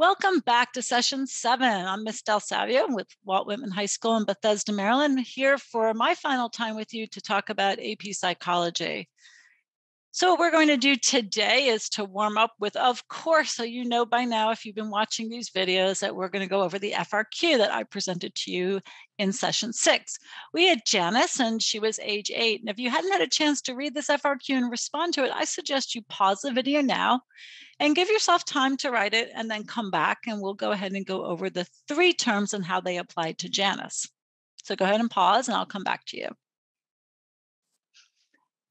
Welcome back to session seven. I'm Miss Del Savio with Walt Whitman High School in Bethesda, Maryland, here for my final time with you to talk about AP psychology. So, what we're going to do today is to warm up with, of course, so you know by now, if you've been watching these videos, that we're going to go over the FRQ that I presented to you in session six. We had Janice, and she was age eight. And if you hadn't had a chance to read this FRQ and respond to it, I suggest you pause the video now and give yourself time to write it and then come back and we'll go ahead and go over the three terms and how they apply to Janice. So go ahead and pause and I'll come back to you.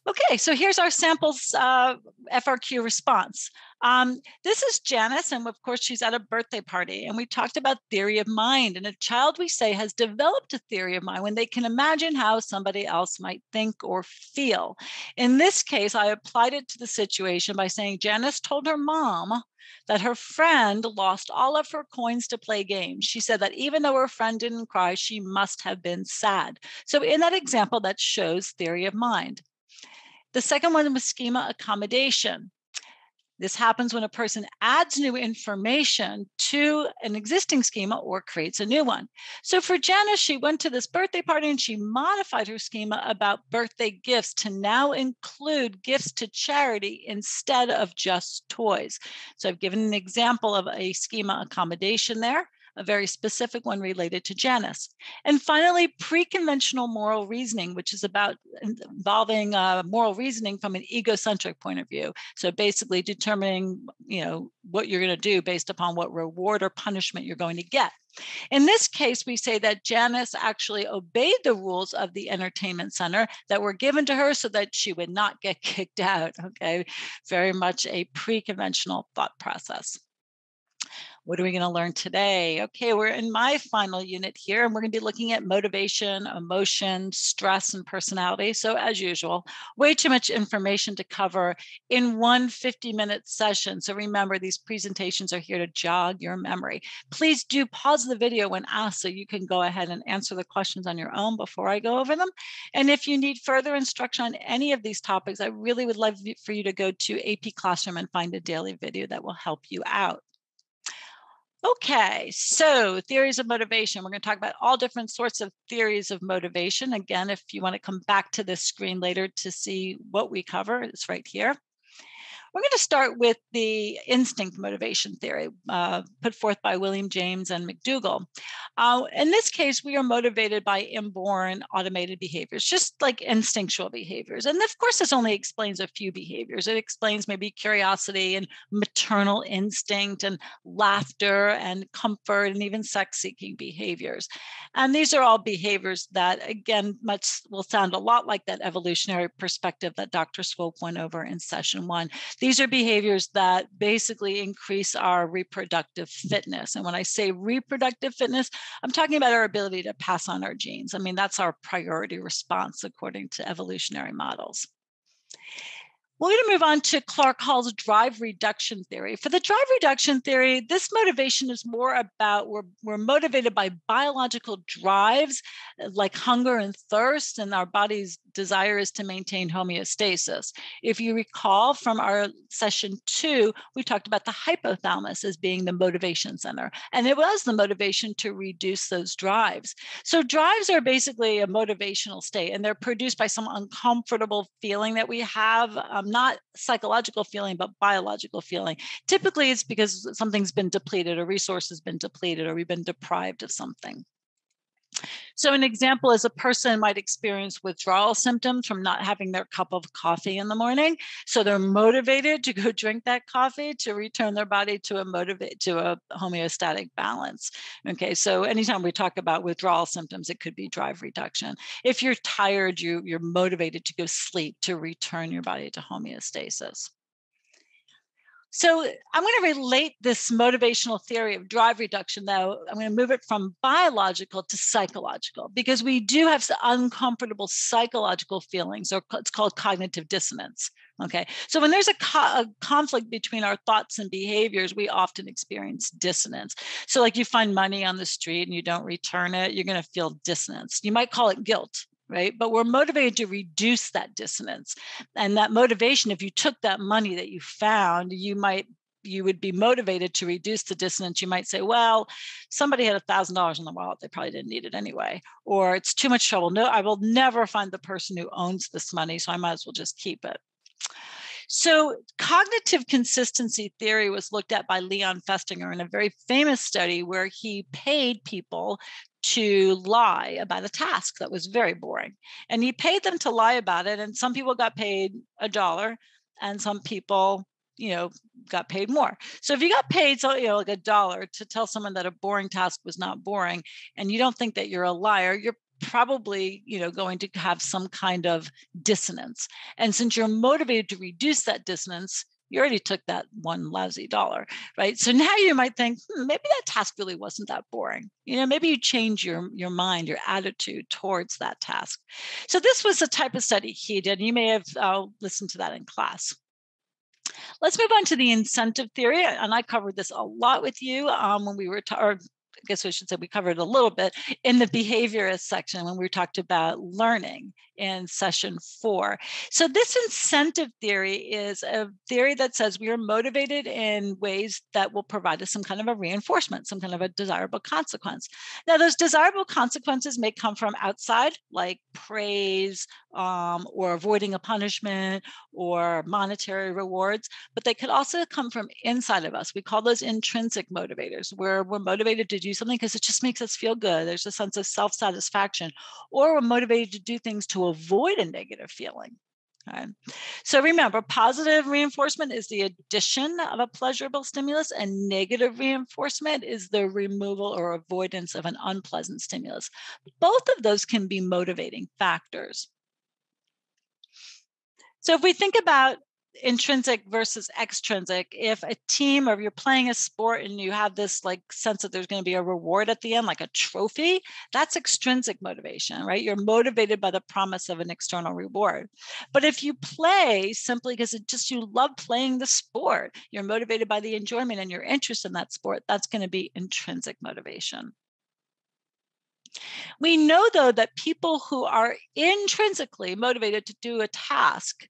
Okay, so here's our samples uh, FRQ response. Um, this is Janice, and of course, she's at a birthday party. And we talked about theory of mind. And a child, we say, has developed a theory of mind when they can imagine how somebody else might think or feel. In this case, I applied it to the situation by saying Janice told her mom that her friend lost all of her coins to play games. She said that even though her friend didn't cry, she must have been sad. So, in that example, that shows theory of mind. The second one was schema accommodation. This happens when a person adds new information to an existing schema or creates a new one. So for Janice, she went to this birthday party and she modified her schema about birthday gifts to now include gifts to charity instead of just toys. So I've given an example of a schema accommodation there a very specific one related to Janice. And finally, pre-conventional moral reasoning, which is about involving uh, moral reasoning from an egocentric point of view. So basically determining, you know, what you're going to do based upon what reward or punishment you're going to get. In this case, we say that Janice actually obeyed the rules of the entertainment center that were given to her so that she would not get kicked out. Okay, very much a pre conventional thought process. What are we going to learn today? Okay, we're in my final unit here, and we're going to be looking at motivation, emotion, stress, and personality. So, as usual, way too much information to cover in one 50 minute session. So, remember, these presentations are here to jog your memory. Please do pause the video when asked so you can go ahead and answer the questions on your own before I go over them. And if you need further instruction on any of these topics, I really would love for you to go to AP Classroom and find a daily video that will help you out. Okay, so theories of motivation. We're going to talk about all different sorts of theories of motivation. Again, if you want to come back to this screen later to see what we cover, it's right here. We're going to start with the instinct motivation theory uh, put forth by William James and McDougall. Uh, in this case, we are motivated by inborn automated behaviors, just like instinctual behaviors. And of course, this only explains a few behaviors. It explains maybe curiosity and maternal instinct and laughter and comfort and even sex seeking behaviors. And these are all behaviors that, again, much will sound a lot like that evolutionary perspective that Dr. Swope went over in session one. These are behaviors that basically increase our reproductive fitness. And when I say reproductive fitness, I'm talking about our ability to pass on our genes. I mean, that's our priority response according to evolutionary models. We're going to move on to Clark Hull's drive reduction theory. For the drive reduction theory, this motivation is more about we're, we're motivated by biological drives like hunger and thirst, and our body's desire is to maintain homeostasis. If you recall from our session two, we talked about the hypothalamus as being the motivation center, and it was the motivation to reduce those drives. So, drives are basically a motivational state, and they're produced by some uncomfortable feeling that we have. Um, not psychological feeling, but biological feeling. Typically, it's because something's been depleted, a resource has been depleted, or we've been deprived of something. So, an example is a person might experience withdrawal symptoms from not having their cup of coffee in the morning. So, they're motivated to go drink that coffee to return their body to a motivate to a homeostatic balance. Okay, so anytime we talk about withdrawal symptoms, it could be drive reduction. If you're tired, you, you're motivated to go sleep to return your body to homeostasis. So I'm going to relate this motivational theory of drive reduction, though. I'm going to move it from biological to psychological because we do have uncomfortable psychological feelings, or it's called cognitive dissonance. Okay. So when there's a, co- a, conflict between our thoughts and behaviors, we often experience dissonance. So, like you find money on the street and you don't return it, you're going to feel dissonance. You might call it guilt right? But we're motivated to reduce that dissonance. And that motivation, if you took that money that you found, you might you would be motivated to reduce the dissonance, you might say, well, somebody had a thousand dollars in the wallet, they probably didn't need it anyway, or it's too much trouble. No, I will never find the person who owns this money, so I might as well just keep it. So, cognitive consistency theory was looked at by Leon Festinger in a very famous study where he paid people to lie about a task that was very boring. And he paid them to lie about it. And some people got paid a dollar, and some people you know got paid more so if you got paid so you know like a dollar to tell someone that a boring task was not boring and you don't think that you're a liar you're probably you know going to have some kind of dissonance and since you're motivated to reduce that dissonance you already took that one lousy dollar right? So now you might think hmm, maybe that task really wasn't that boring. You know maybe you change your your mind your attitude towards that task. So this was the type of study he did you may have uh, listened to that in class. Let's move on to the incentive theory. And I covered this a lot with you um, when we were, ta- or I guess I should say we covered a little bit in the behaviorist section when we talked about learning in session four. So, this incentive theory is a theory that says we are motivated in ways that will provide us some kind of a reinforcement, some kind of a desirable consequence. Now, those desirable consequences may come from outside, like praise um, or avoiding a punishment or monetary rewards, but they could also come from inside of us. We call those intrinsic motivators, where we're motivated to do something because it just makes us feel good. There's a sense of self satisfaction, or we're motivated to do things to avoid a negative feeling. So remember, positive reinforcement is the addition of a pleasurable stimulus, and negative reinforcement is the removal or avoidance of an unpleasant stimulus. Both of those can be motivating factors. So if we think about intrinsic versus extrinsic. If a team or you're playing a sport and you have this like sense that there's going to be a reward at the end like a trophy that's extrinsic motivation right? You're motivated by the promise of an external reward. But if you play simply because it just you love playing the sport you're motivated by the enjoyment and your interest in that sport that's going to be intrinsic motivation. We know, though, that people who are intrinsically motivated to do a task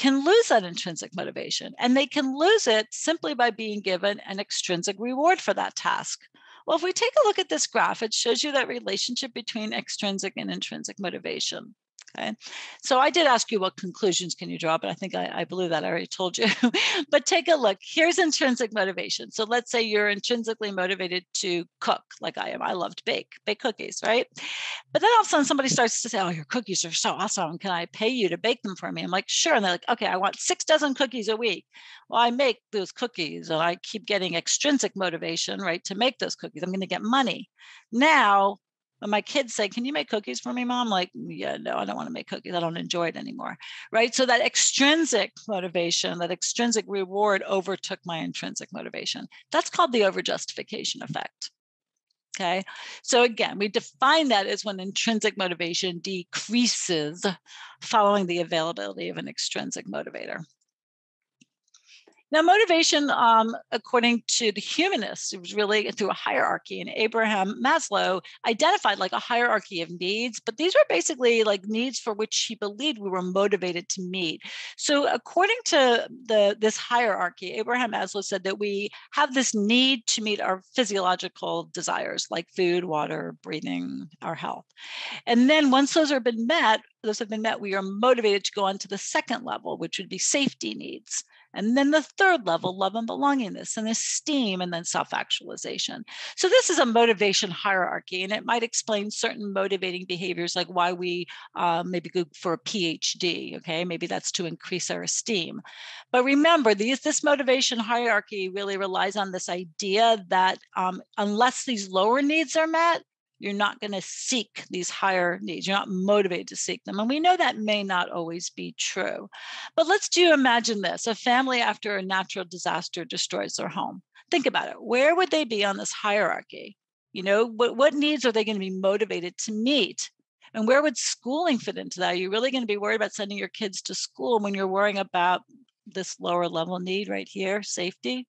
can lose that intrinsic motivation. And they can lose it simply by being given an extrinsic reward for that task. Well, if we take a look at this graph, it shows you that relationship between extrinsic and intrinsic motivation. Okay. So I did ask you what conclusions can you draw, but I think I, I blew that. I already told you. but take a look. Here's intrinsic motivation. So let's say you're intrinsically motivated to cook, like I am. I love to bake, bake cookies, right? But then all of a sudden somebody starts to say, Oh, your cookies are so awesome. Can I pay you to bake them for me? I'm like, sure. And they're like, okay, I want six dozen cookies a week. Well, I make those cookies and I keep getting extrinsic motivation, right, to make those cookies. I'm going to get money. Now when my kids say, Can you make cookies for me, mom? Like, mm, yeah, no, I don't want to make cookies. I don't enjoy it anymore. Right. So that extrinsic motivation, that extrinsic reward overtook my intrinsic motivation. That's called the overjustification effect. Okay. So again, we define that as when intrinsic motivation decreases following the availability of an extrinsic motivator. Now, motivation, um, according to the humanists, it was really through a hierarchy, and Abraham Maslow identified like a hierarchy of needs, but these were basically like needs for which he believed we were motivated to meet. So, according to the this hierarchy, Abraham Maslow said that we have this need to meet our physiological desires like food, water, breathing, our health, and then once those have been met, those have been met, we are motivated to go on to the second level, which would be safety needs. And then the third level, love and belongingness and esteem, and then self actualization. So, this is a motivation hierarchy, and it might explain certain motivating behaviors like why we uh, maybe go for a PhD. Okay, maybe that's to increase our esteem. But remember, these, this motivation hierarchy really relies on this idea that um, unless these lower needs are met, you're not going to seek these higher needs. You're not motivated to seek them. And we know that may not always be true. But let's do imagine this a family after a natural disaster destroys their home. Think about it. Where would they be on this hierarchy? You know, what, what needs are they going to be motivated to meet? And where would schooling fit into that? Are you really going to be worried about sending your kids to school when you're worrying about this lower level need right here, safety?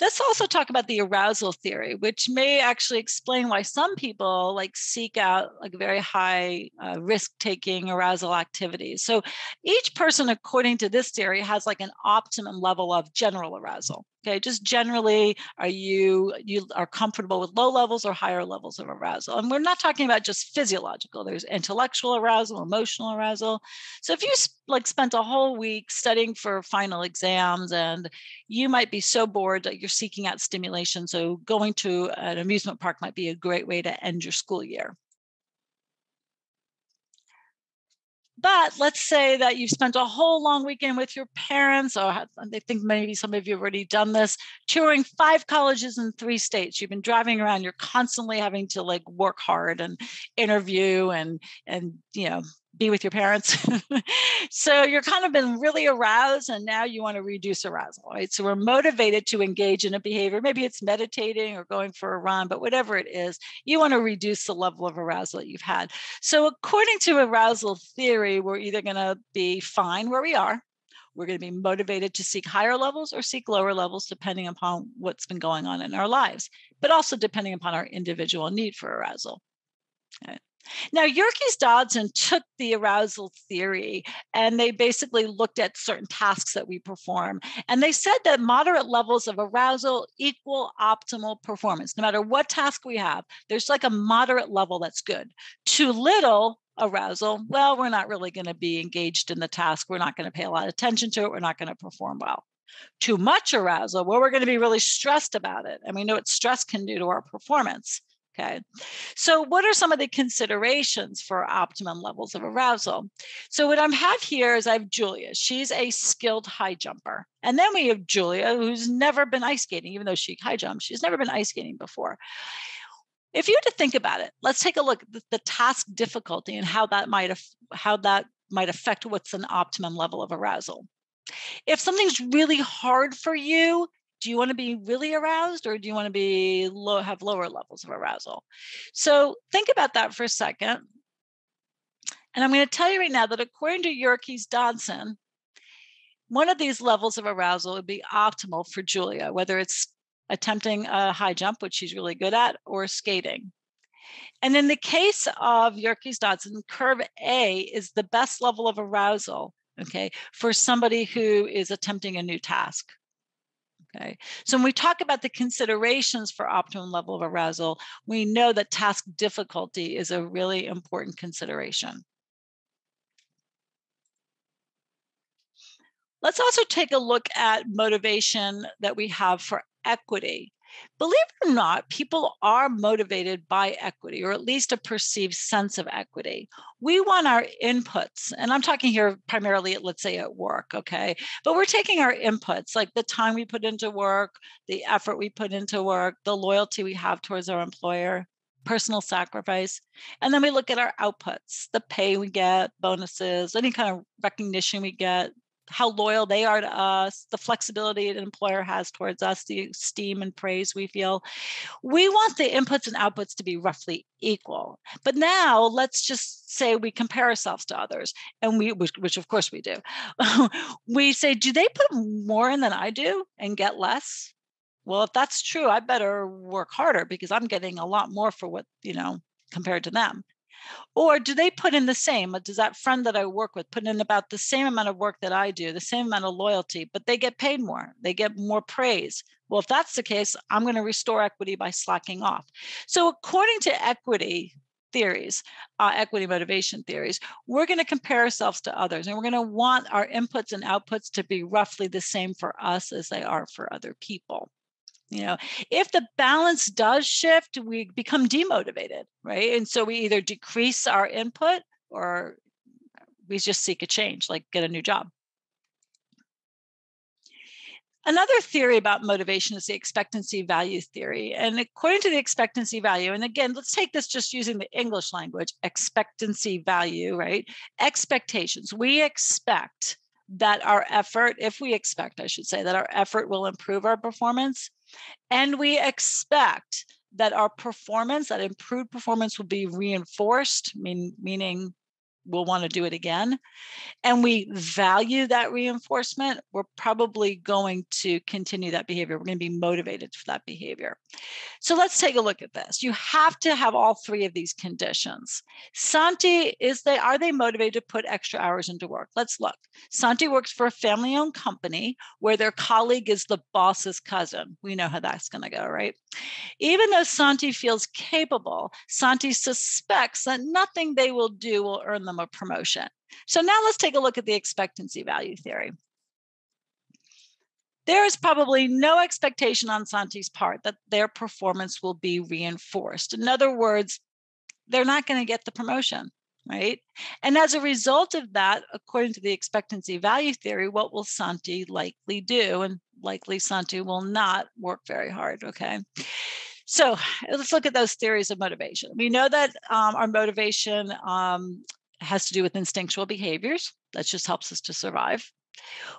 Let's also talk about the arousal theory, which may actually explain why some people like seek out like very high uh, risk taking arousal activities. So each person, according to this theory, has like an optimum level of general arousal. Okay, just generally, are you you are comfortable with low levels or higher levels of arousal? And we're not talking about just physiological. There's intellectual arousal, emotional arousal. So if you like spent a whole week studying for final exams and you might be so bored that you're seeking out stimulation, so going to an amusement park might be a great way to end your school year. But let's say that you've spent a whole long weekend with your parents, or I think maybe some of you have already done this, touring five colleges in three states. You've been driving around, you're constantly having to like work hard and interview and and you know be with your parents. so you're kind of been really aroused and now you want to reduce arousal, right? So we're motivated to engage in a behavior. Maybe it's meditating or going for a run, but whatever it is, you want to reduce the level of arousal that you've had. So according to arousal theory, we're either going to be fine where we are. We're going to be motivated to seek higher levels or seek lower levels, depending upon what's been going on in our lives, but also depending upon our individual need for arousal. Now, Yerkes Dodson took the arousal theory and they basically looked at certain tasks that we perform. And they said that moderate levels of arousal equal optimal performance. No matter what task we have, there's like a moderate level that's good. Too little arousal, well, we're not really going to be engaged in the task. We're not going to pay a lot of attention to it. We're not going to perform well. Too much arousal, well, we're going to be really stressed about it. And we know what stress can do to our performance. Okay. So, what are some of the considerations for optimum levels of arousal? So, what I have here is I have Julia. She's a skilled high jumper. And then we have Julia, who's never been ice skating, even though she high jumps, she's never been ice skating before. If you had to think about it, let's take a look at the task difficulty and how that might how that might affect what's an optimum level of arousal. If something's really hard for you, do you want to be really aroused or do you want to be low have lower levels of arousal? So think about that for a second. And i'm going to tell you right now that according to yerkes dodson one of these levels of arousal would be optimal for julia whether it's attempting a high jump which she's really good at or skating. And in the case of yerkes dodson curve a is the best level of arousal okay for somebody who is attempting a new task Okay. So when we talk about the considerations for optimum level of arousal, we know that task difficulty is a really important consideration. Let's also take a look at motivation that we have for equity. Believe it or not, people are motivated by equity, or at least a perceived sense of equity. We want our inputs, and I'm talking here primarily, at, let's say, at work, okay? But we're taking our inputs, like the time we put into work, the effort we put into work, the loyalty we have towards our employer, personal sacrifice. And then we look at our outputs, the pay we get, bonuses, any kind of recognition we get, how loyal they are to us, the flexibility an employer has towards us, the esteem and praise we feel. We want the inputs and outputs to be roughly equal. But now let's just say we compare ourselves to others, and we, which, which of course we do. we say, do they put more in than I do and get less? Well, if that's true, I better work harder because I'm getting a lot more for what, you know, compared to them. Or do they put in the same? Does that friend that I work with put in about the same amount of work that I do, the same amount of loyalty, but they get paid more? They get more praise. Well, if that's the case, I'm going to restore equity by slacking off. So, according to equity theories, uh, equity motivation theories, we're going to compare ourselves to others and we're going to want our inputs and outputs to be roughly the same for us as they are for other people you know if the balance does shift we become demotivated right and so we either decrease our input or we just seek a change like get a new job Another theory about motivation is the expectancy value theory. And according to the expectancy value, and again, let's take this just using the English language expectancy value, right? Expectations. We expect that our effort, if we expect, I should say, that our effort will improve our performance. And we expect that our performance, that improved performance will be reinforced, mean, meaning we'll want to do it again and we value that reinforcement, we're probably going to continue that behavior. We're going to be motivated for that behavior. So let's take a look at this. You have to have all three of these conditions. Santi, is they are they motivated to put extra hours into work? Let's look. Santi works for a family-owned company where their colleague is the boss's cousin. We know how that's going to go, right? Even though Santi feels capable, Santi suspects that nothing they will do will earn them a promotion. So now let's take a look at the expectancy value theory. There is probably no expectation on Santi's part that their performance will be reinforced. In other words, they're not going to get the promotion, right? And as a result of that, according to the expectancy value theory, what will Santi likely do? And likely Santi will not work very hard, okay? So let's look at those theories of motivation. We know that um, our motivation um, has to do with instinctual behaviors. That just helps us to survive.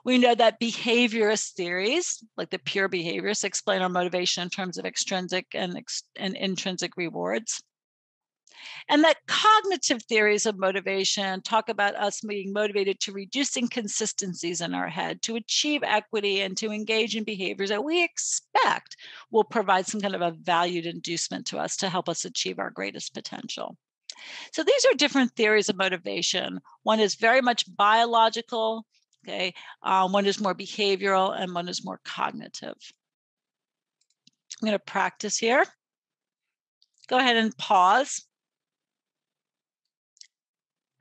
We know that behaviorist theories, like the pure behaviorists, explain our motivation in terms of extrinsic and, ex- and intrinsic rewards. And that cognitive theories of motivation talk about us being motivated to reduce inconsistencies in our head, to achieve equity, and to engage in behaviors that we expect will provide some kind of a valued inducement to us to help us achieve our greatest potential. So these are different theories of motivation. One is very much biological, okay, um, one is more behavioral, and one is more cognitive. I'm going to practice here. Go ahead and pause.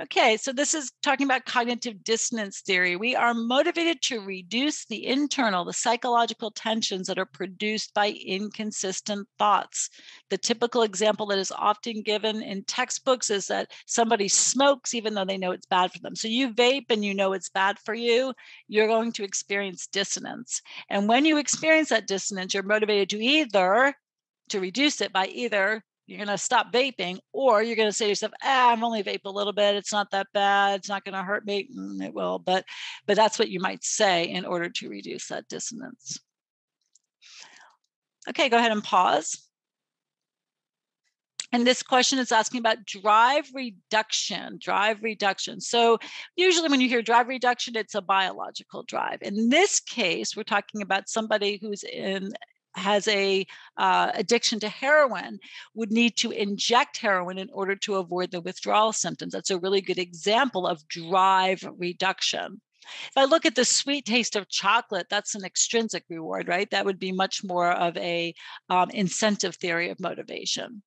Okay, so this is talking about cognitive dissonance theory. We are motivated to reduce the internal, the psychological tensions that are produced by inconsistent thoughts. The typical example that is often given in textbooks is that somebody smokes even though they know it's bad for them. So you vape and you know it's bad for you, you're going to experience dissonance. And when you experience that dissonance, you're motivated to either to reduce it by either you're going to stop vaping or you're going to say to yourself ah, i'm only vape a little bit it's not that bad it's not going to hurt me mm, it will but but that's what you might say in order to reduce that dissonance okay go ahead and pause and this question is asking about drive reduction, drive reduction. So, usually when you hear drive reduction, it's a biological drive. In this case, we're talking about somebody who's in has a uh, addiction to heroin would need to inject heroin in order to avoid the withdrawal symptoms. That's a really good example of drive reduction. If I look at the sweet taste of chocolate, that's an extrinsic reward, right? That would be much more of a um, incentive theory of motivation.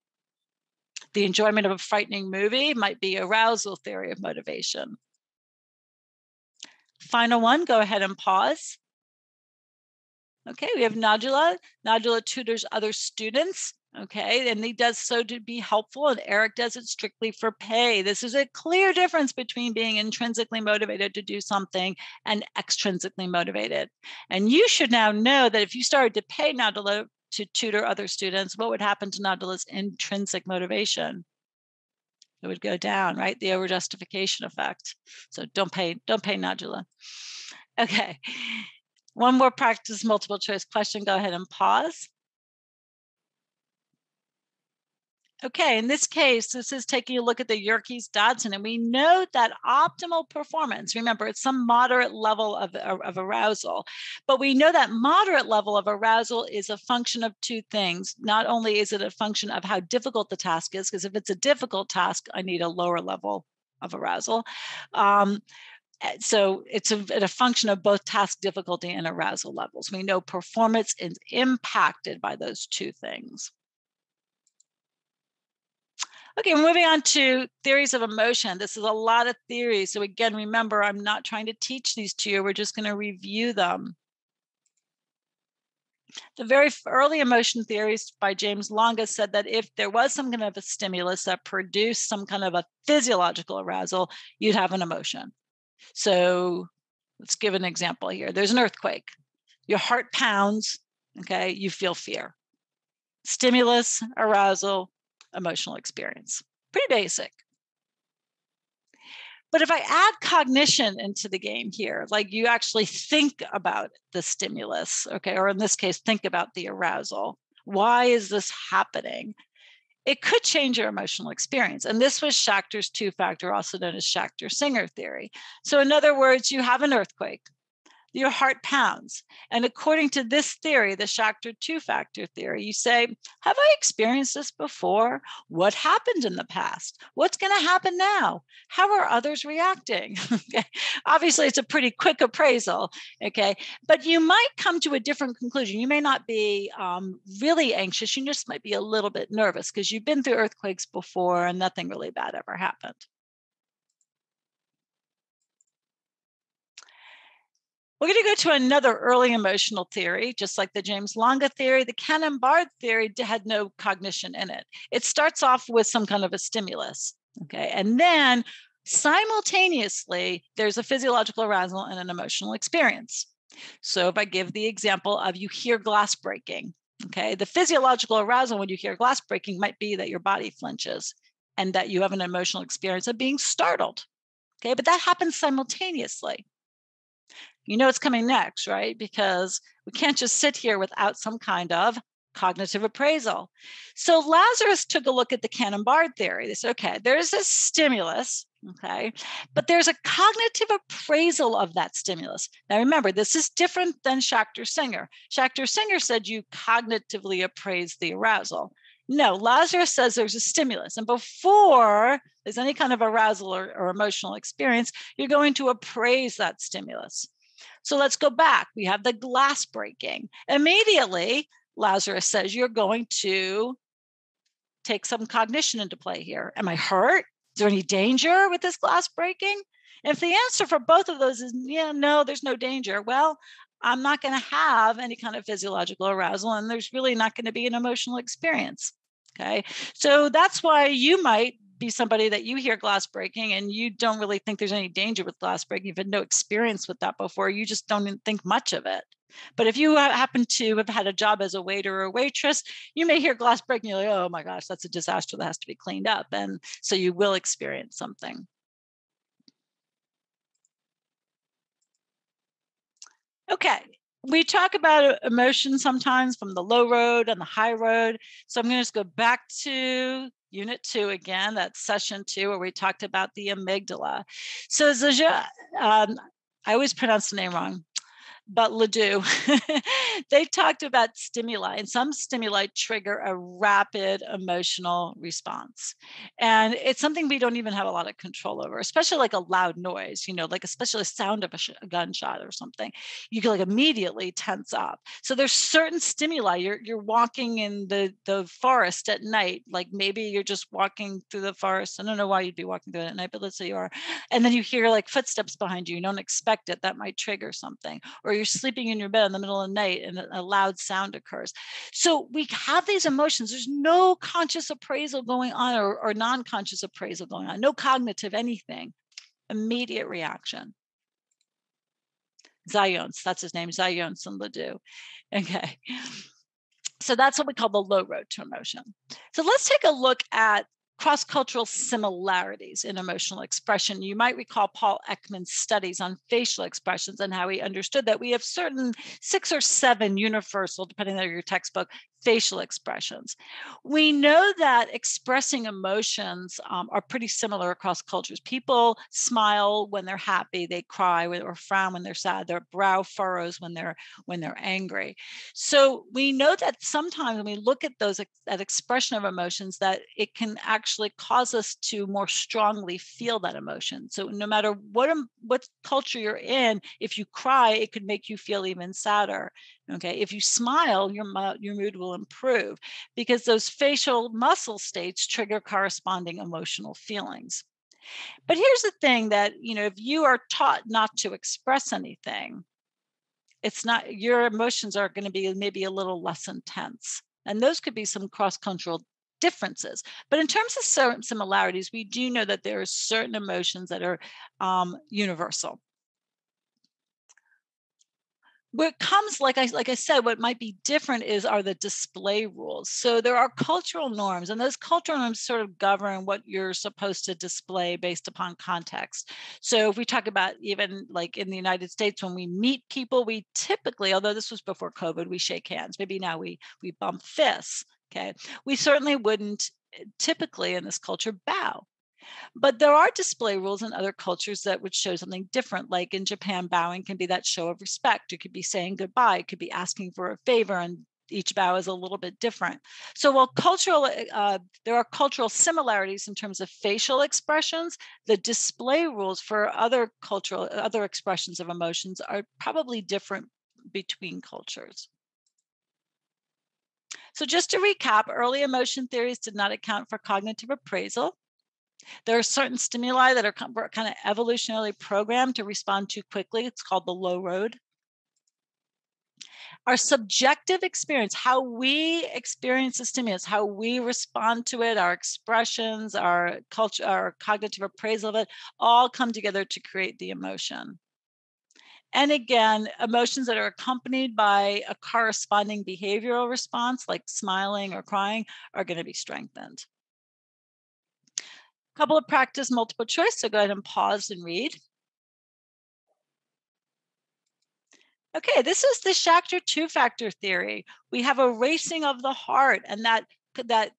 The enjoyment of a frightening movie might be arousal theory of motivation. Final one, go ahead and pause. Okay, we have Nodula. Nodula tutors other students. Okay, and he does so to be helpful, and Eric does it strictly for pay. This is a clear difference between being intrinsically motivated to do something and extrinsically motivated. And you should now know that if you started to pay Nodula to tutor other students, what would happen to Nodula's intrinsic motivation? It would go down, right? The over justification effect. So don't pay, don't pay Nodula. Okay. One more practice multiple choice question. Go ahead and pause. Okay, in this case, this is taking a look at the Yerkes Dodson, and we know that optimal performance, remember, it's some moderate level of, of arousal, but we know that moderate level of arousal is a function of two things. Not only is it a function of how difficult the task is, because if it's a difficult task, I need a lower level of arousal. Um, Eh, so it's a, a, function of both task difficulty and arousal levels. We know performance is impacted by those two things. Okay, moving on to theories of emotion. This is a lot of theories. So again, remember, I'm not trying to teach these to you. We're just going to review them. The very early emotion theories by James Lange said that if there was some kind of a stimulus that produced some kind of a physiological arousal, you'd have an emotion. So let's give an example here. There's an earthquake. Your heart pounds, okay? You feel fear. Stimulus, arousal, emotional experience. Pretty basic. But if I add cognition into the game here, like you actually think about the stimulus, okay, or in this case, think about the arousal. Why is this happening? It could change your emotional experience. And this was Schachter's two factor, also known as Schachter Singer theory. So, in other words, you have an earthquake, your heart pounds. And according to this theory, the Schachter two factor theory, you say, Have I experienced this before? What happened in the past? What's going to happen now? How are others reacting? okay. Obviously, it's a pretty quick appraisal. Okay. But you might come to a different conclusion. You may not be um, really anxious. You just might be a little bit nervous because you've been through earthquakes before and nothing really bad ever happened. We're going to go to another early emotional theory, just like the James Lange theory. The Cannon-Bard theory had no cognition in it. It starts off with some kind of a stimulus, okay, and then simultaneously there's a physiological arousal and an emotional experience. So if I give the example of you hear glass breaking, okay, the physiological arousal when you hear glass breaking might be that your body flinches and that you have an emotional experience of being startled. Okay, but that happens simultaneously you know it's coming next, right? Because we can't just sit here without some kind of cognitive appraisal. So Lazarus took a look at the Cannon-Bard theory. They said, okay, there's a stimulus, okay, but there's a cognitive appraisal of that stimulus. Now remember, this is different than Schachter Singer. Schachter Singer said you cognitively appraise the arousal. No, Lazarus says there's a stimulus. And before there's any kind of arousal or, or emotional experience, you're going to appraise that stimulus. So let's go back. We have the glass breaking. Immediately, Lazarus says, You're going to take some cognition into play here. Am I hurt? Is there any danger with this glass breaking? if the answer for both of those is, Yeah, no, there's no danger, well, I'm not going to have any kind of physiological arousal, and there's really not going to be an emotional experience. Okay. So that's why you might be somebody that you hear glass breaking and you don't really think there's any danger with glass breaking. You've had no experience with that before. You just don't think much of it. But if you happen to have had a job as a waiter or a waitress, you may hear glass breaking. You're like, oh my gosh, that's a disaster that has to be cleaned up. And so you will experience something. Okay, we talk about uh, emotion sometimes from the low road and the high road. So I'm going to just go back to unit two again, that's session two, where we talked about the amygdala. So, Zaja, um, I always pronounce the name wrong but Ledoux, they talked about stimuli, and some stimuli trigger a rapid emotional response. And it's something we don't even have a lot of control over, especially like a loud noise, you know, like especially a sound of a, sh- a gunshot or something. You can like immediately tense up. So there's certain stimuli. You're you're walking in the the forest at night, like maybe you're just walking through the forest. I don't know why you'd be walking through it at night, but let's say you are, and then you hear like footsteps behind you. You don't expect it. That might trigger something. Or you're sleeping in your bed in the middle of the night and a loud sound occurs. So we have these emotions. There's no conscious appraisal going on or, or non conscious appraisal going on, no cognitive anything. Immediate reaction. Zajonc, that's his name, Zajonc and Ledoux. Okay. So that's what we call the low road to emotion. So let's take a look at cross cultural similarities in emotional expression. You might recall Paul Ekman's studies on facial expressions and how he understood that we have certain six or seven universal, depending on your textbook, facial expressions. We know that expressing emotions um, are pretty similar across cultures. People smile when they're happy, they cry or frown when they're sad, their brow furrows when they're when they're angry. So we know that sometimes when we look at those that expression of emotions, that it can actually cause us to more strongly feel that emotion. So no matter what what culture you're in, if you cry, it could make you feel even sadder. Okay, if you smile, your your mood will improve because those facial muscle states trigger corresponding emotional feelings. But here's the thing that, you know, if you are taught not to express anything, it's not your emotions are going to be maybe a little less intense. And those could be some cross-cultural differences. But in terms of certain similarities, we do know that there are certain emotions that are um, universal what comes like i like i said what might be different is are the display rules. So there are cultural norms and those cultural norms sort of govern what you're supposed to display based upon context. So if we talk about even like in the united states when we meet people we typically although this was before covid we shake hands. Maybe now we we bump fists okay? We certainly wouldn't eh, typically in this culture bow. But there are display rules in other cultures that would show something different. Like in Japan, bowing can be that show of respect. It could be saying goodbye. It could be asking for a favor and each bow is a little bit different. So while cultural, eh, uh, there are cultural similarities in terms of facial expressions, the display rules for other cultural, other expressions of emotions are probably different between cultures. So just to recap, early emotion theories did not account for cognitive appraisal. There are certain stimuli that are kind of evolutionarily programmed to respond too quickly. It's called the low road our subjective experience, how we experience the stimulus, how we respond to it, our expressions, our culture, our cognitive appraisal of it, all come together to create the emotion. And again, emotions that are accompanied by a corresponding behavioral response, like smiling or crying, are going to be strengthened. Couple of practice multiple choice, so go ahead and pause and read. Okay, this is the Schachter two-factor theory. We have a racing of the heart, and that that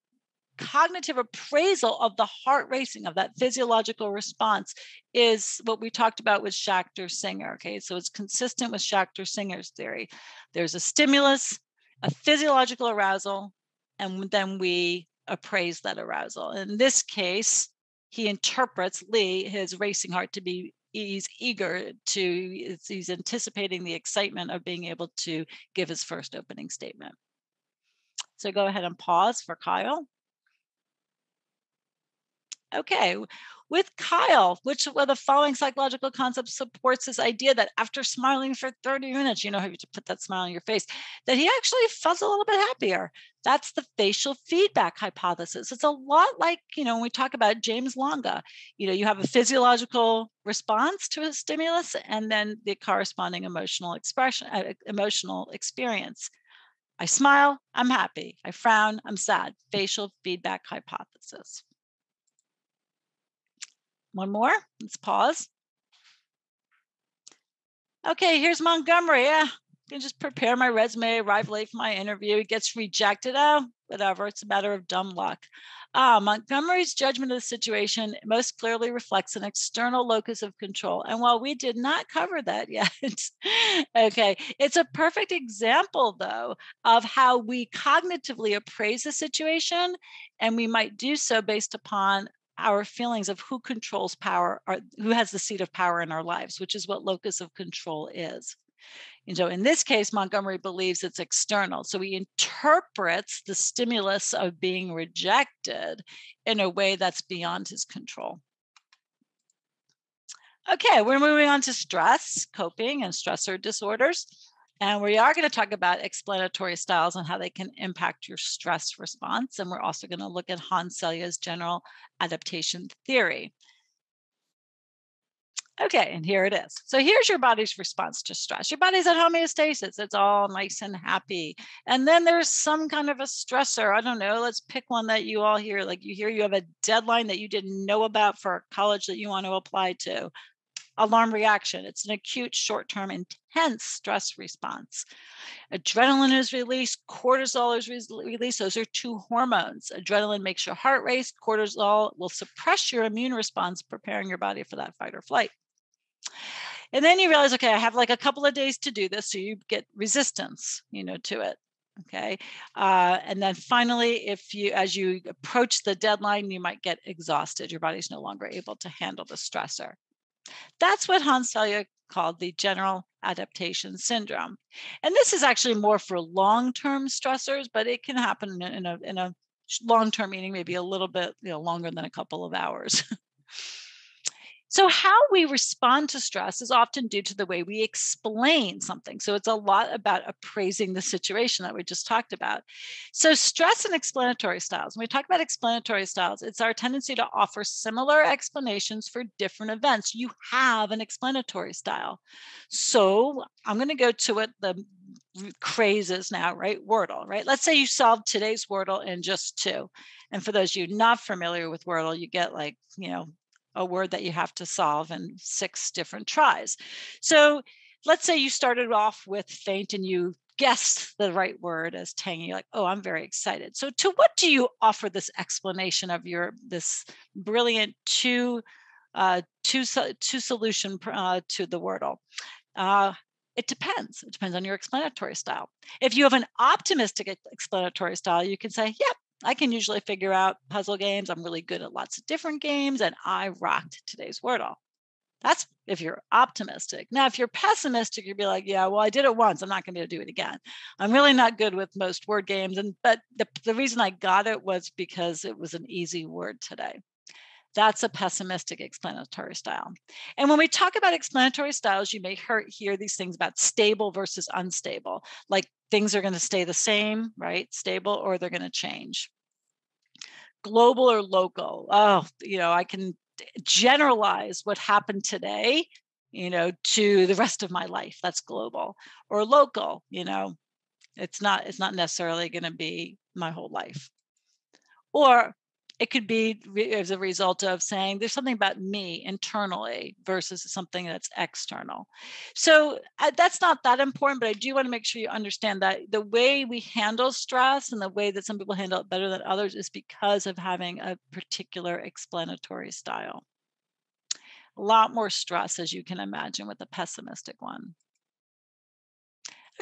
cognitive appraisal of the heart racing of that physiological response is what we talked about with Schachter Singer. Okay, so it's consistent with Schachter Singer's theory. There's a stimulus, a physiological arousal, and then we appraise that arousal. In this case, he interprets Lee, his racing heart, to be he's eager to he's anticipating the excitement of being able to give his first opening statement. So go ahead and pause for kyle okay with Kyle, which of the following psychological concepts supports this idea that after smiling for 30 minutes, you know how you put that smile on your face, that he actually felt a little bit happier. That's the facial feedback hypothesis. It's a lot like, you know, when we talk about James Lange, you know, you have a physiological response to a stimulus and then the corresponding emotional expression, uh, emotional experience. I smile, I'm happy. I frown, I'm sad. Facial feedback hypothesis. One more. Let's pause. Okay, here's Montgomery. Yeah, I can just prepare my resume, arrive late for my interview. It gets rejected. Oh, whatever. It's a matter of dumb luck. Uh, Montgomery's judgment of the situation most clearly reflects an external locus of control. And while we did not cover that yet, okay, it's a perfect example, though, of how we cognitively appraise a situation, and we might do so based upon our feelings of who controls power or who has the seat of power in our lives, which is what locus of control is. And so in this case, Montgomery believes it's external. So he interprets the stimulus of being rejected in a way that's beyond his control. Okay, we're moving on to stress, coping, and stressor disorders. And we are going to talk about explanatory styles and how they can impact your stress response. And we're also going to look at Hans Selye's general adaptation theory. Okay, and here it is. So here's your body's response to stress. Your body's at homeostasis. It's all nice and happy. And then there's some kind of a stressor. I don't know. Let's pick one that you all hear. Like you hear you have a deadline that you didn't know about for a college that you want to apply to alarm reaction. It's an acute, short term, intense stress response. Adrenaline is released, cortisol is re- released. Those are two hormones. Adrenaline makes your heart race, cortisol will suppress your immune response, preparing your body for that fight or flight. And then you realize, okay, I have like a couple of days to do this. So you get resistance, you know, to it okay uh, and then finally if you as you approach the deadline you might get exhausted your body's no longer able to handle the stressor that's what Hans Selye called the general adaptation syndrome. And this is actually more for long-term stressors, but it can happen in a, in a long-term meaning, maybe a little bit you know, longer than a couple of hours. So, how we respond to stress is often due to the way we explain something. So, it's a lot about appraising the situation that we just talked about. So, stress and explanatory styles. When we talk about explanatory styles, it's our tendency to offer similar explanations for different events. You have an explanatory style. So, I'm going to go to what the craze is now, right? Wordle, right? Let's say you solved today's Wordle in just two. And for those of you not familiar with Wordle, you get like, you know, a word that you have to solve in six different tries. So let's say you started off with faint and you guessed the right word as tangy. You're like, oh, I'm very excited. So, to what do you offer this explanation of your this brilliant two uh, two two solution uh, to the Wordle? Uh, it depends. It depends on your explanatory style. If you have an optimistic explanatory style, you can say, yep, I can usually figure out puzzle games. I'm really good at lots of different games, and I rocked today's Wordle. That's if you're optimistic. Now, if you're pessimistic, you'd be like, yeah, well, I did it once. I'm not going to be able to do it again. I'm really not good with most word games. And but the, the reason I got it was because it was an easy word today. That's a pessimistic explanatory style. And when we talk about explanatory styles, you may hear these things about stable versus unstable, like things are going to stay the same, right? Stable, or they're going to change. Global or local. Oh, you know, I can generalize what happened today, you know, to the rest of my life. That's global. Or local, you know, it's not it's not necessarily going to be my whole life. Or it could be as a result of saying there's something about me internally versus something that's external. So uh, that's not that important, but I do want to make sure you understand that the way we handle stress and the way that some people handle it better than others is because of having a particular explanatory style. A lot more stress, as you can imagine, with the pessimistic one.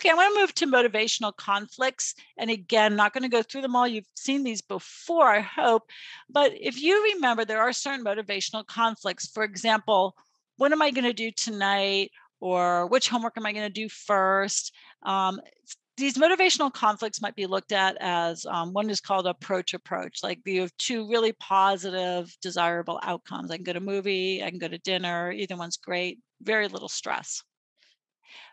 Okay, I want to move to motivational conflicts. And again, not going to go through them all. You've seen these before, I hope. But if you remember, there are certain motivational conflicts. For example, what am I going to do tonight? Or which homework am I going to do first? Um, these motivational conflicts might be looked at as um, one is called approach approach like you have two really positive desirable outcomes i can go to a movie i can go to dinner either one's great very little stress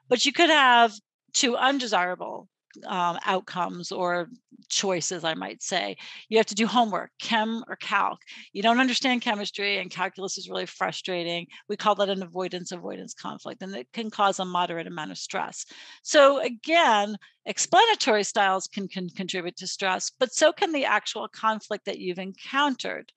but you could have to undesirable um, outcomes or choices, I might say. You have to do homework, chem or calc. You don't understand chemistry, and calculus is really frustrating. We call that an avoidance avoidance conflict, and it can cause a moderate amount of stress. So, again, explanatory styles can, can contribute to stress, but so can the actual conflict that you've encountered.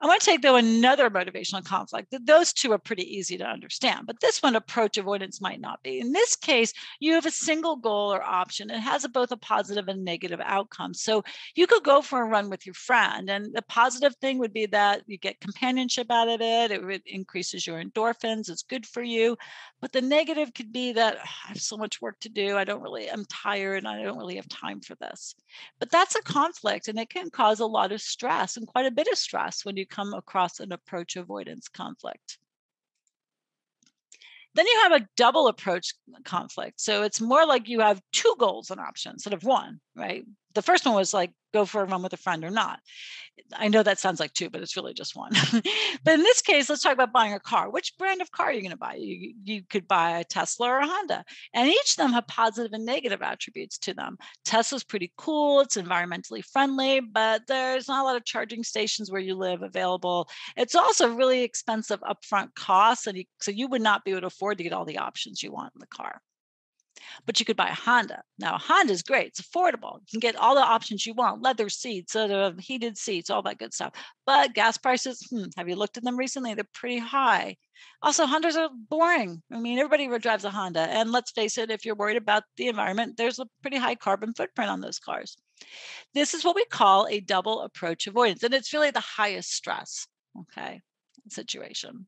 I want to take, though, another motivational conflict. Those two are pretty easy to understand, but this one, approach avoidance, might not be. In this case, you have a single goal or option. It has a, both a positive and negative outcome. So you could go for a run with your friend, and the positive thing would be that you get companionship out of it, it increases your endorphins, it's good for you. But the negative could be that oh, I have so much work to do. I don't really, I'm tired and I don't really have time for this. But that's a conflict, and it can cause a lot of stress and quite a bit of stress when you come across an approach avoidance conflict. Then you have a double approach conflict. So it's more like you have two goals and options instead of one, right? The first one was like go for a run with a friend or not. I know that sounds like two, but it's really just one. but in this case, let's talk about buying a car. Which brand of car are you going to buy? You, you could buy a Tesla or a Honda. And each of them have positive and negative attributes to them. Tesla's pretty cool, it's environmentally friendly, but there's not a lot of charging stations where you live available. It's also really expensive upfront costs. And you, so you would not be able to afford to get all the options you want in the car but you could buy a Honda. Now, a Honda is great. It's affordable. You can get all the options you want, leather seats, uh, heated seats, all that good stuff. But gas prices, hmm, have you looked at them recently? They're pretty high. Also, Hondas are boring. I mean, everybody drives a Honda. And let's face it, if you're worried about the environment, there's a pretty high carbon footprint on those cars. This is what we call a double approach avoidance. And it's really the highest stress, okay, situation.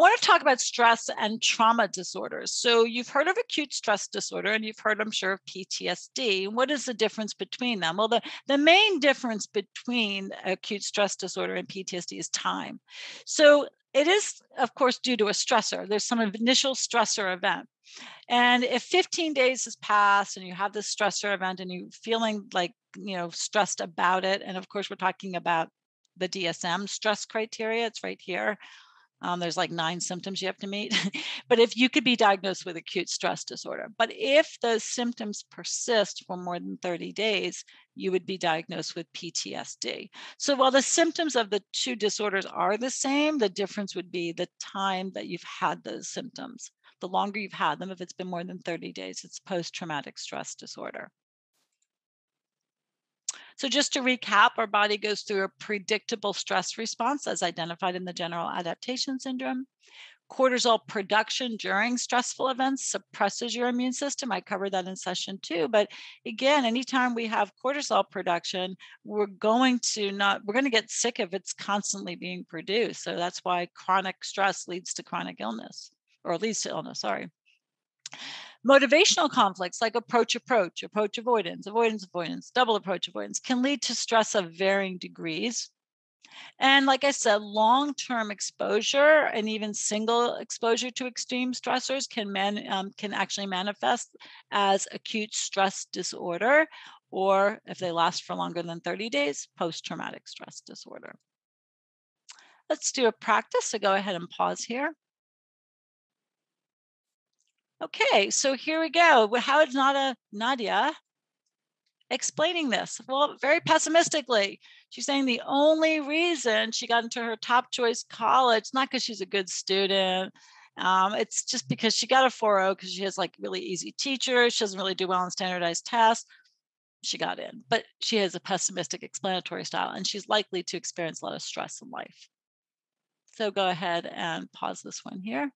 I want to talk about stress and trauma disorders. So, you've heard of acute stress disorder and you've heard, I'm sure, of PTSD. What is the difference between them? Well, the, the main difference between acute stress disorder and PTSD is time. So, it is, of course, due to a stressor. There's some initial stressor event. And if 15 days has passed and you have this stressor event and you're feeling like, you know, stressed about it, and of course, we're talking about the DSM stress criteria, it's right here um, there's like nine symptoms you have to meet. but if you could be diagnosed with acute stress disorder, but if those symptoms persist for more than 30 days, you would be diagnosed with PTSD. So while the symptoms of the two disorders are the same, the difference would be the time that you've had those symptoms. The longer you've had them, if it's been more than 30 days, it's post traumatic stress disorder. So, just to recap, our body goes through a predictable stress response as identified in the general adaptation syndrome. cortisol production during stressful events suppresses your immune system. I covered that in session two. But again, anytime we have cortisol production, we're going to not, we're going to get sick if it's constantly being produced. So that's why chronic stress leads to chronic illness or leads to illness, sorry. Motivational conflicts like approach, approach, approach avoidance, avoidance, avoidance, double approach avoidance can lead to stress of varying degrees. And like I said, long term exposure and even single exposure to extreme stressors can, man, um, can actually manifest as acute stress disorder, or if they last for longer than 30 days, post traumatic stress disorder. Let's do a practice. So go ahead and pause here. Okay, so here we go. How is Nada, Nadia explaining this? Well, very pessimistically. She's saying the only reason she got into her top choice college, not because she's a good student, um, it's just because she got a 4.0 because she has like really easy teachers. She doesn't really do well on standardized tests. She got in, but she has a pessimistic explanatory style and she's likely to experience a lot of stress in life. So go ahead and pause this one here.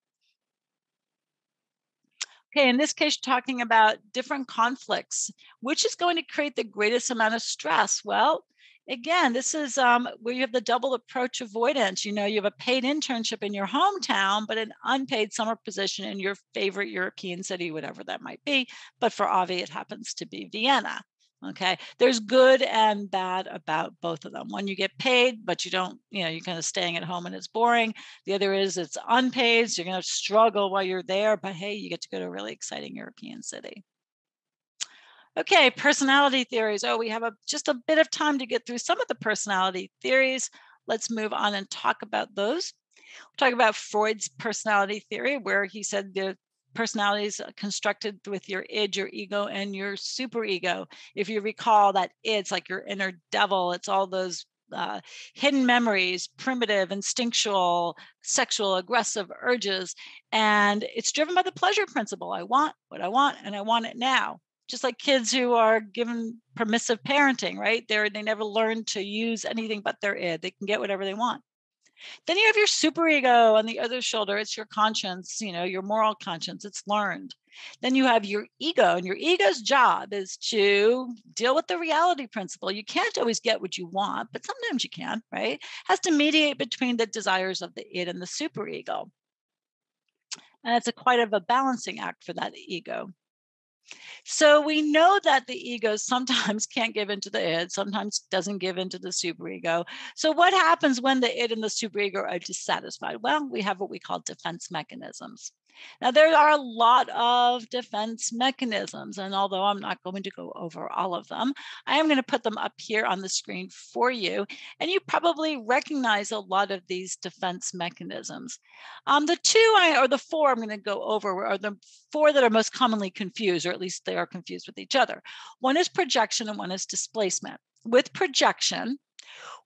Okay, in this case, you're talking about different conflicts. Which is going to create the greatest amount of stress? Well, again, this is um, where you have the double approach avoidance. You know, you have a paid internship in your hometown, but an unpaid summer position in your favorite European city, whatever that might be. But for Avi, it happens to be Vienna. Okay. There's good and bad about both of them. One, you get paid, but you don't, you know, you're kind of staying at home and it's boring. The other is it's unpaid. So you're going to struggle while you're there, but hey, you get to go to a really exciting European city. Okay, personality theories. Oh, we have a, just a bit of time to get through some of the personality theories. Let's move on and talk about those. We'll talk about Freud's personality theory, where he said the personalities constructed with your id, your ego, and your superego. If you recall that it's like your inner devil, it's all those uh, hidden memories, primitive, instinctual, sexual, aggressive urges. And it's driven by the pleasure principle. I want what I want and I want it now. Just like kids who are given permissive parenting, right? They're, they never learn to use anything but their id. They can get whatever they want. Then you have your superego on the other shoulder. It's your conscience, you know, your moral conscience. It's learned. Then you have your ego, and your ego's job is to deal with the reality principle. You can't always get what you want, but sometimes you can, right? Has to mediate between the desires of the id and the superego. And it's a quite of a balancing act for that ego. So we know that the ego sometimes can't give into the id, sometimes doesn't give into the superego. So what happens when the id and the superego are dissatisfied? Well, we have what we call defense mechanisms. Now, there are a lot of defense mechanisms, and although I'm not going to go over all of them, I am going to put them up here on the screen for you. And you probably recognize a lot of these defense mechanisms. Um, the two I, or the four I'm going to go over are the four that are most commonly confused, or at least they are confused with each other. One is projection and one is displacement. With projection,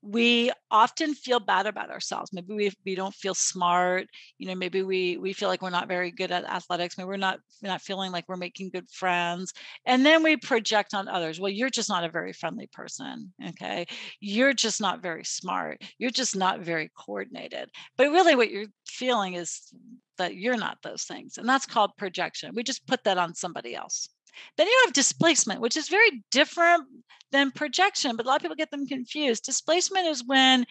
we often feel bad about ourselves. Maybe we, we don't feel smart you know maybe we we feel like we're not very good at athletics maybe we're not not feeling like we're making good friends and then we project on others well you're just not a very friendly person okay? You're just not very smart. You're just not very coordinated. But really what you're feeling is that you're not those things and that's called projection. We just put that on somebody else then you have displacement, which is very different than projection, but a lot of people get them confused. Displacement is when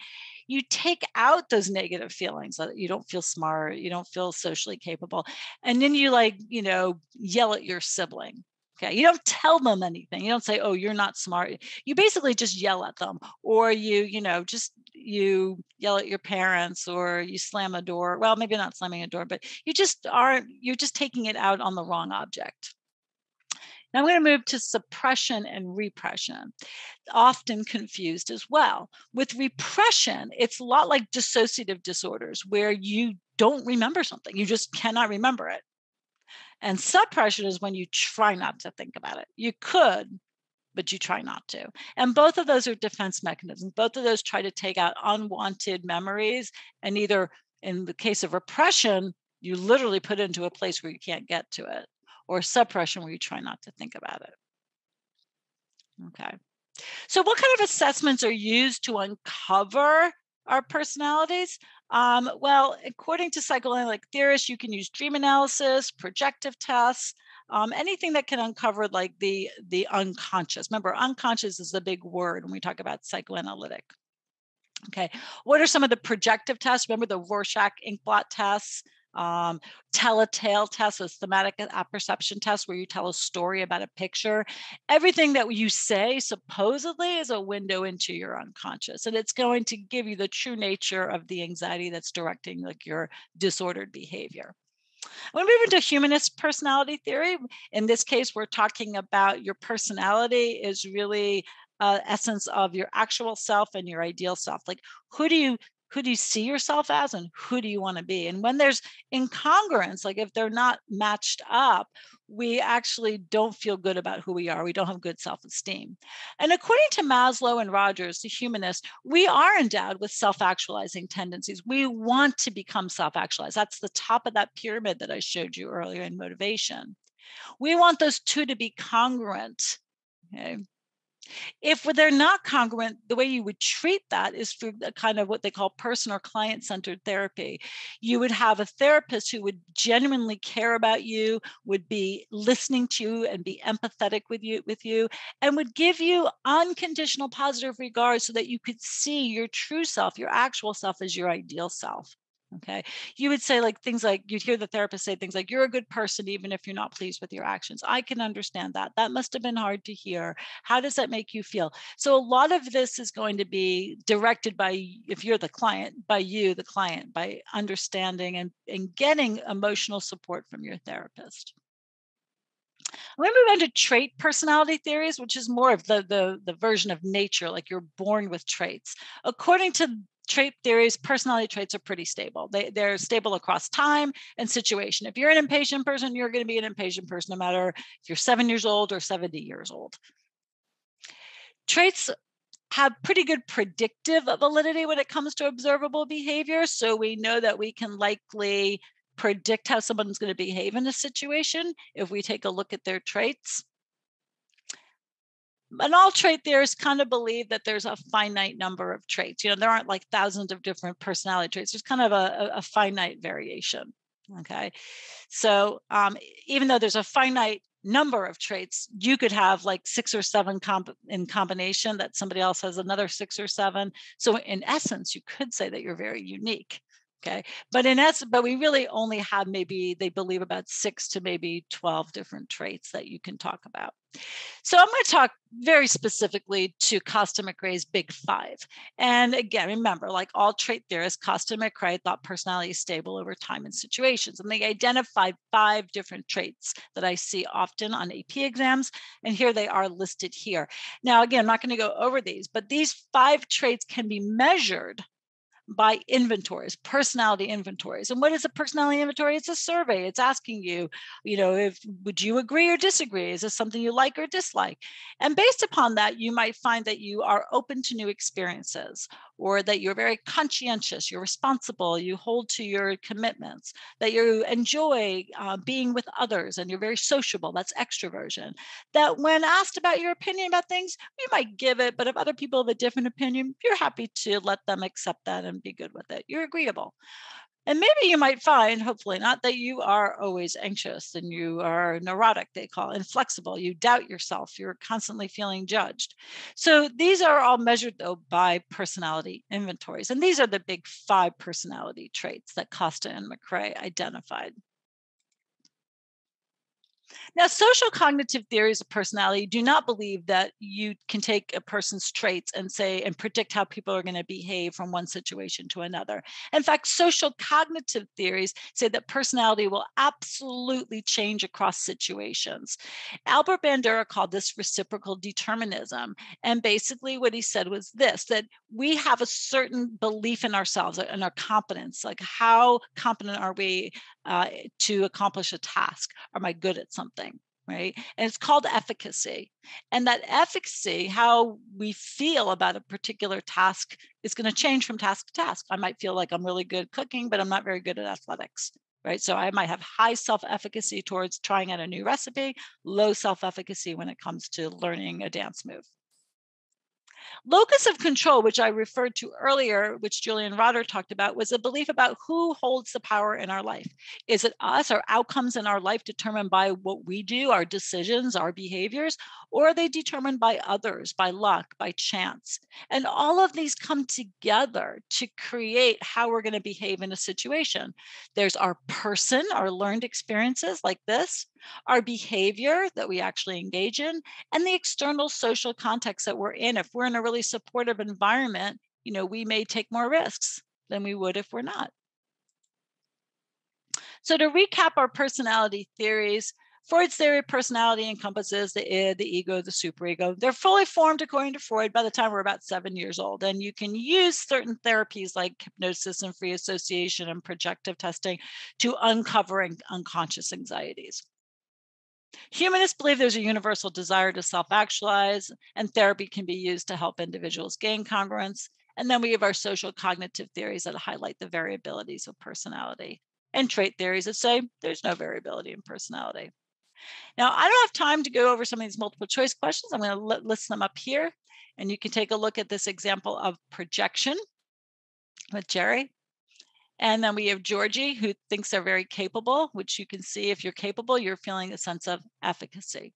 you take out those negative feelings that you don't feel smart, you don't feel socially capable, and then you like, you know, yell at your sibling. Okay, you don't tell them anything. You don't say, "Oh, you're not smart." You basically just yell at them, or you, you know, just you yell at your parents, or you slam a door. Well, maybe not slamming a door, but you just aren't. You're just taking it out on the wrong object. Now I'm going to move to suppression and repression, often confused as well. With repression, it's a lot like dissociative disorders where you don't remember something, you just cannot remember it. And suppression is when you try not to think about it. You could, but you try not to. And both of those are defense mechanisms. Both of those try to take out unwanted memories and either, in the case of repression, you literally put it into a place where you can't get to it or suppression where you try not to think about it. Okay. So, what kind of assessments are used to uncover our personalities? Um, well, according to psychoanalytic theorists, you can use dream analysis, projective tests, um, anything that can uncover like the the unconscious. Remember, unconscious is the big word when we talk about psychoanalytic. Okay, what are some of the projective tests? Remember the Rorschach inkblot tests, um, tell a tale test, a thematic apperception test where you tell a story about a picture. Everything that you say supposedly is a window into your unconscious, and it's going to give you the true nature of the anxiety that's directing like your disordered behavior. When we move into humanist personality theory, in this case, we're talking about your personality is really uh, essence of your actual self and your ideal self. Like, who do you who do you see yourself as and who do you want to be? And when there's incongruence like if they're not matched up we actually don't feel good about who we are we don't have good self-esteem. And according to maslow and rogers the humanist we are endowed with self-actualizing tendencies. We want to become self-actualized. That's the top of that pyramid that i showed you earlier in motivation. We want those two to be congruent okay if they're not congruent, the way you would treat that is through the kind of what they call person or client centered therapy. You would have a therapist who would genuinely care about you, would be listening to you and be empathetic with you with you, and would give you unconditional positive regard so that you could see your true self, your actual self as your ideal self. Okay. You would say like things like you'd hear the therapist say things like, you're a good person, even if you're not pleased with your actions. I can understand that. That must have been hard to hear. How does that make you feel? So a lot of this is going to be directed by, if you're the client, by you, the client, by understanding and, and getting emotional support from your therapist. I'm to move on to trait personality theories, which is more of the, the, the version of nature, like you're born with traits. According to trait theories, personality traits are pretty stable. They, they're stable across time and situation. If you're an impatient person, you're going to be an impatient person, no matter if you're seven years old or 70 years old. Traits have pretty good predictive validity when it comes to observable behavior. So we know that we can likely predict how someone's going to behave in a situation if we take a look at their traits and all trait theorists kind of believe that there's a finite number of traits. You know, there aren't like thousands of different personality traits. There's kind of a, a finite variation. Okay. So um, even though there's a finite number of traits, you could have like six or seven comp- in combination that somebody else has another six or seven. So in essence, you could say that you're very unique. Okay. But in essence, but we really only have maybe they believe about six to maybe 12 different traits that you can talk about. So I'm going to talk very specifically to Costa McCrae's Big Five. And again, remember, like all trait theorists, Costa McCrae thought personality is stable over time and situations. And they identified five different traits that I see often on AP exams. And here they are listed here. Now, again, I'm not going to go over these, but these five traits can be measured by inventories, personality inventories. And what is a personality inventory? It's a survey. It's asking you, you know, if would you agree or disagree? Is this something you like or dislike? And based upon that, you might find that you are open to new experiences or that you're very conscientious, you're responsible, you hold to your commitments, that you enjoy uh, being with others and you're very sociable. That's extroversion. That when asked about your opinion about things, you might give it, but if other people have a different opinion, you're happy to let them accept that and be good with it. You're agreeable. And maybe you might find, hopefully not, that you are always anxious and you are neurotic, they call inflexible. You doubt yourself. You're constantly feeling judged. So these are all measured, though, by personality inventories. And these are the big five personality traits that Costa and McCrae identified. Now, social cognitive theories of personality do not believe that you can take a person's traits and say and predict how people are going to behave from one situation to another. In fact, social cognitive theories say that personality will absolutely change across situations. Albert Bandura called this reciprocal determinism. And basically, what he said was this that we have a certain belief in ourselves and our competence. Like, how competent are we uh, to accomplish a task? Am I good at something? Right. And it's called efficacy. And that efficacy, how we feel about a particular task, is going to change from task to task. I might feel like I'm really good cooking, but I'm not very good at athletics right? So I might have high self efficacy towards trying out a new recipe, low self efficacy when it comes to learning a dance move. Locus of control, which I referred to earlier, which Julian Rotter talked about, was a belief about who holds the power in our life. Is it us? Are outcomes in our life determined by what we do, our decisions, our behaviors, or are they determined by others, by luck, by chance? And all of these come together to create how we're going to behave in a situation. There's our person, our learned experiences like this, our behavior that we actually engage in, and the external social context that we're in. If we're in a really supportive environment, you know, we may take more risks than we would if we're not. So to recap our personality theories, Freud's theory of personality encompasses the id, the ego, the superego. They're fully formed according to Freud by the time we're about seven years old. And you can use certain therapies like hypnosis and free association and projective testing to uncovering unconscious anxieties. Humanists believe there's a universal desire to self actualize, and therapy can be used to help individuals gain congruence. And then we have our social cognitive theories that highlight the variabilities of personality, and trait theories that say there's no variability in personality. Now, I don't have time to go over some of these multiple choice questions. I'm going to list them up here, and you can take a look at this example of projection with Jerry. And then we have Georgie, who thinks they're very capable, which you can see if you're capable, you're feeling a sense of efficacy.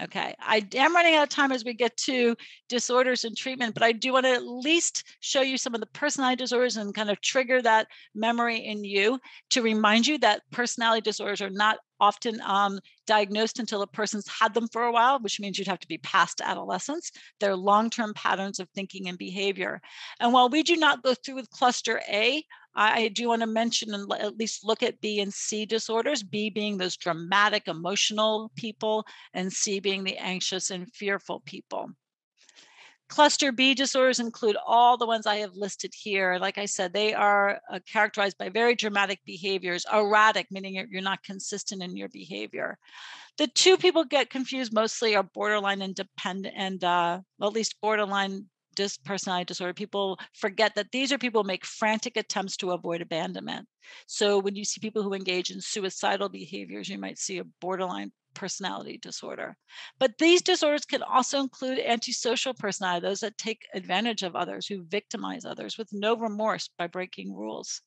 Okay, I am running out of time as we get to disorders and treatment, but I do want to at least show you some of the personality disorders and kind of trigger that memory in you to remind you that personality disorders are not often um, diagnosed until a person's had them for a while, which means you'd have to be past adolescence. They're long term patterns of thinking and behavior. And while we do not go through with cluster A, I do want to mention and at least look at B and C disorders, B being those dramatic, emotional people, and C being the anxious and fearful people. Cluster B disorders include all the ones I have listed here. Like I said, they are uh, characterized by very dramatic behaviors, erratic, meaning you're, not consistent in your behavior. The two people get confused mostly are borderline independent and uh, at least borderline dis- personality disorder. People forget that these are people who make frantic attempts to avoid abandonment. So when you see people who engage in suicidal behaviors, you might see a borderline personality disorder. But these disorders can also include antisocial personality, those that take advantage of others, who victimize others with no remorse by breaking rules.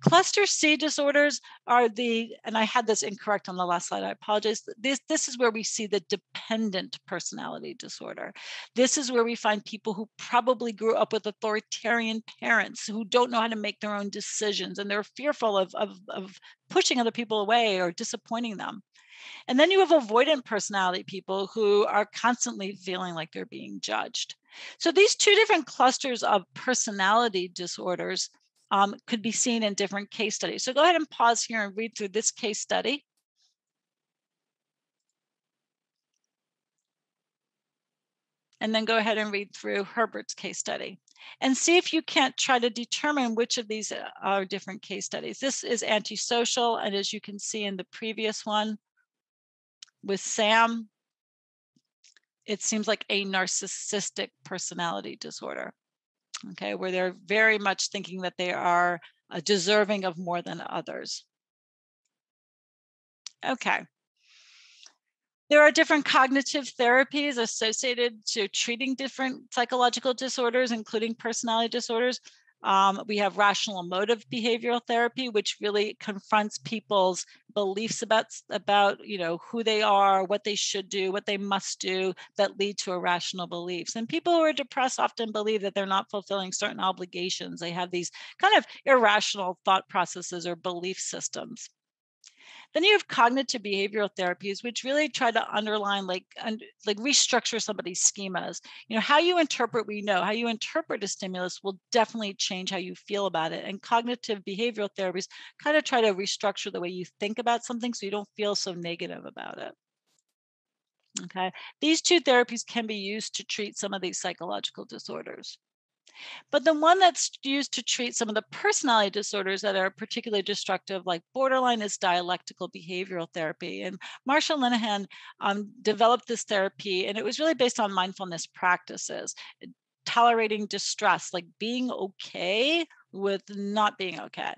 Cluster C disorders are the, and I had this incorrect on the last slide, I apologize. This, this is where we see the dependent personality disorder. This is where we find people who probably grew up with authoritarian parents who don't know how to make their own decisions and they're fearful of, of, of pushing other people away or disappointing them. And then you have avoidant personality people who are constantly feeling like they're being judged. So these two different clusters of personality disorders um, could be seen in different case studies. So go ahead and pause here and read through this case study. And then go ahead and read through Herbert's case study and see if you can't try to determine which of these uh, are different case studies. This is antisocial, and as you can see in the previous one, with Sam, it seems like a narcissistic personality disorder. Okay, where they're very much thinking that they are uh, deserving of more than others. Okay. There are different cognitive therapies associated to treating different psychological disorders, including personality disorders. Um, we have rational emotive behavioral therapy, which really confronts people's beliefs about about you know who they are, what they should do, what they must do that lead to irrational beliefs. And people who are depressed often believe that they're not fulfilling certain obligations. They have these kind of irrational thought processes or belief systems. Then you have cognitive behavioral therapies, which really try to underline, like, un- like restructure somebody's schemas. You know, how you interpret, we know how you interpret a stimulus will definitely change how you feel about it. And cognitive behavioral therapies kind of try to restructure the way you think about something so you don't feel so negative about it. Okay, these two therapies can be used to treat some of these psychological disorders. But the one that's used to treat some of the personality disorders that are particularly destructive, like borderline, is dialectical behavioral therapy. And Marsha Linehan um, developed this therapy, and it was really based on mindfulness practices, tolerating distress, like being okay with not being okay.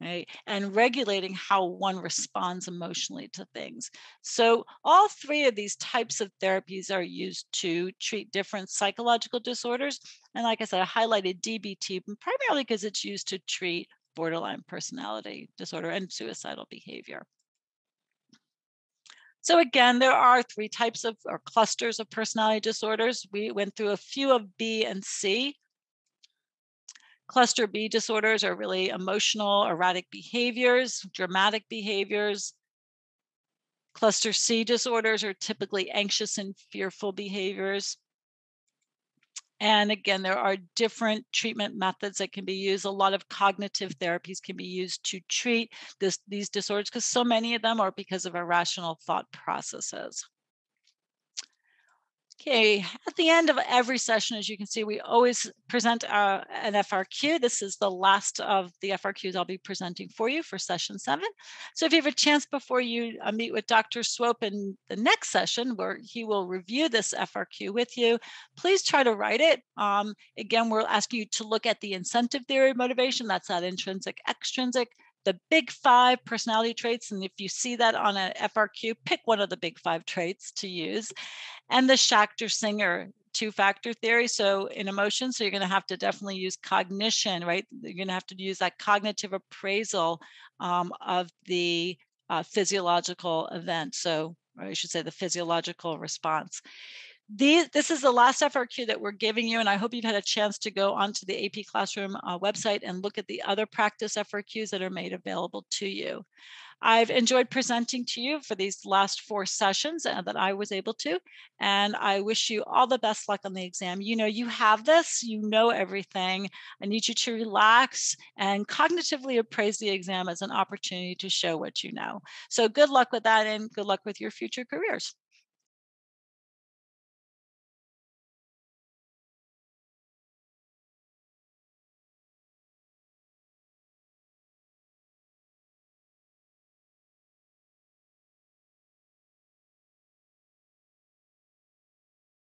Right? And regulating how one responds emotionally to things. So, all three of these types of therapies are used to treat different psychological disorders. And like I said, I highlighted DBT primarily because it's used to treat borderline personality disorder and suicidal behavior. So again, there are three types of or clusters of personality disorders. We went through a few of B and C. Cluster B disorders are really emotional, erratic behaviors, dramatic behaviors. Cluster C disorders are typically anxious and fearful behaviors. And again, there are different treatment methods that can be used. A lot of cognitive therapies can be used to treat this, these disorders because so many of them are because of irrational thought processes. Okay, at the end of every session, as you can see, we always present uh, an FRQ. This is the last of the FRQs I'll be presenting for you for session seven. So if you have a chance before you uh, meet with Dr. Swope in the next session, where he will review this FRQ with you, please try to write it. Um, again, we're asking you to look at the incentive theory motivation. That's that intrinsic, extrinsic, the big five personality traits. And if you see that on an FRQ, pick one of the big five traits to use. And the Schachter Singer two factor theory. So in emotion, so you're going to have to definitely use cognition, right? You're going to have to use that cognitive appraisal um, of the uh, physiological event. So I should say the physiological response these, this is the last FRQ that we're giving you, and I hope you've had a chance to go onto the AP Classroom uh, website and look at the other practice FRQs that are made available to you. I've enjoyed presenting to you for these last four sessions uh, that I was able to, and I wish you all the best luck on the exam. You know, you have this, you know everything. I need you to relax and cognitively appraise the exam as an opportunity to show what you know. So good luck with that and good luck with your future careers.